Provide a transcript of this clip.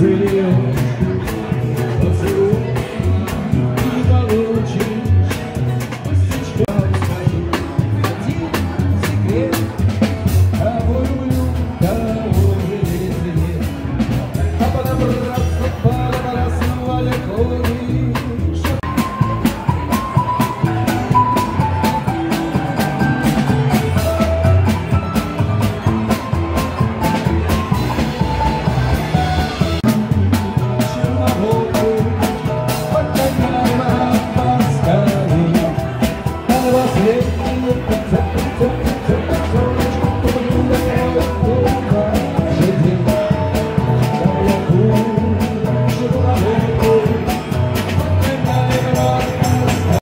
really Sitting at the top